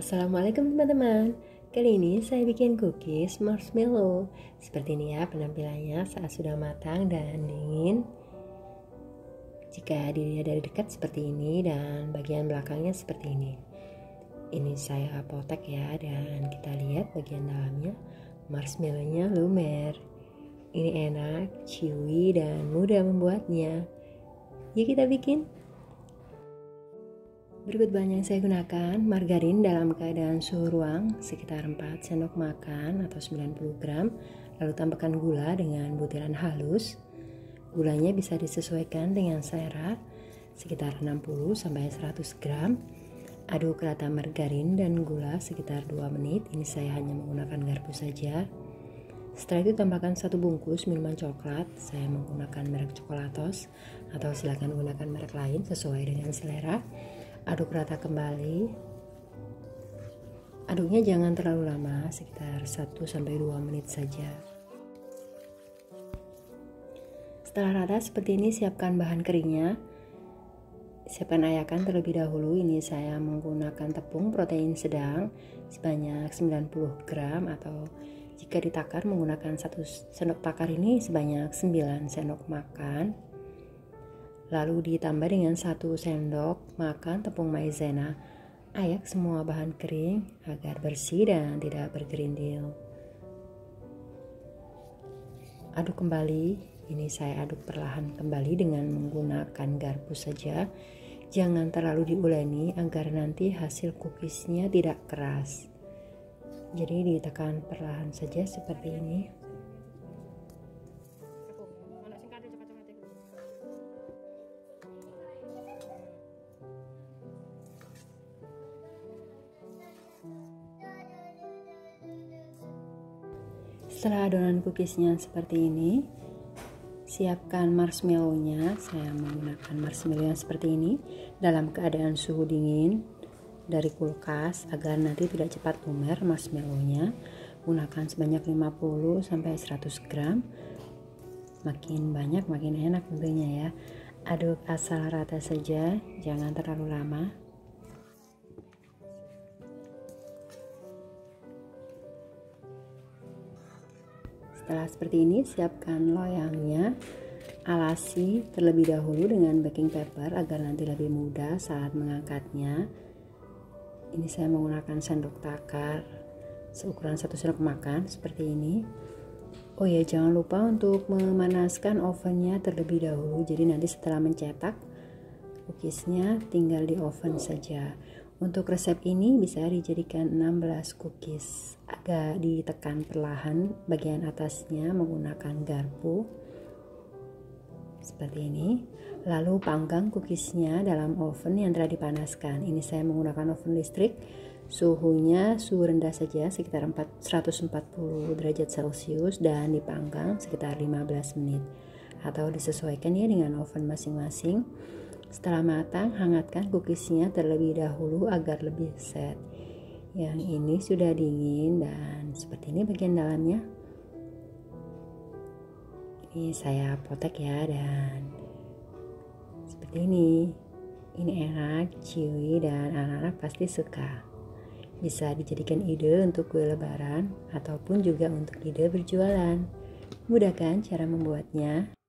Assalamualaikum teman-teman. Kali ini saya bikin cookies marshmallow. Seperti ini ya penampilannya saat sudah matang dan dingin. Jika dilihat dari dekat seperti ini dan bagian belakangnya seperti ini. Ini saya potek ya dan kita lihat bagian dalamnya. Marshmallownya lumer. Ini enak, chewy dan mudah membuatnya. Yuk kita bikin Berikut bahan yang saya gunakan, margarin dalam keadaan suhu ruang sekitar 4 sendok makan atau 90 gram, lalu tambahkan gula dengan butiran halus. Gulanya bisa disesuaikan dengan selera, sekitar 60 sampai 100 gram. Aduk rata margarin dan gula sekitar 2 menit. Ini saya hanya menggunakan garpu saja. Setelah itu tambahkan satu bungkus minuman coklat. Saya menggunakan merek Coklatos atau silakan gunakan merek lain sesuai dengan selera aduk rata kembali. Aduknya jangan terlalu lama sekitar 1-2 menit saja. Setelah rata seperti ini siapkan bahan keringnya. Siapkan ayakan terlebih dahulu. Ini saya menggunakan tepung protein sedang sebanyak 90 gram atau jika ditakar menggunakan satu sendok takar ini sebanyak 9 sendok makan lalu ditambah dengan satu sendok makan tepung maizena. Ayak semua bahan kering agar bersih dan tidak bergerindil. Aduk kembali, ini saya aduk perlahan kembali dengan menggunakan garpu saja. Jangan terlalu diuleni agar nanti hasil cookiesnya tidak keras. Jadi ditekan perlahan saja seperti ini. Setelah adonan cookiesnya seperti ini, siapkan marshmallownya. Saya menggunakan marshmallow yang seperti ini dalam keadaan suhu dingin dari kulkas agar nanti tidak cepat lumer marshmallownya. Gunakan sebanyak 50 sampai 100 gram. Makin banyak makin enak tentunya ya. Aduk asal rata saja, jangan terlalu lama. Setelah seperti ini, siapkan loyangnya. Alasi terlebih dahulu dengan baking paper agar nanti lebih mudah saat mengangkatnya. Ini saya menggunakan sendok takar seukuran satu sendok makan seperti ini. Oh ya, jangan lupa untuk memanaskan ovennya terlebih dahulu. Jadi nanti setelah mencetak cookiesnya tinggal di oven saja. Untuk resep ini bisa dijadikan 16 cookies. Agak ditekan perlahan bagian atasnya menggunakan garpu. Seperti ini. Lalu panggang cookiesnya dalam oven yang telah dipanaskan. Ini saya menggunakan oven listrik. Suhunya suhu rendah saja sekitar 140 derajat Celcius dan dipanggang sekitar 15 menit. Atau disesuaikan ya dengan oven masing-masing. Setelah matang, hangatkan cookiesnya terlebih dahulu agar lebih set. Yang ini sudah dingin dan seperti ini bagian dalamnya. Ini saya potek ya dan seperti ini. Ini enak, chewy dan anak-anak pasti suka. Bisa dijadikan ide untuk kue lebaran ataupun juga untuk ide berjualan. Mudah kan cara membuatnya?